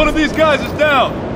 One of these guys is down!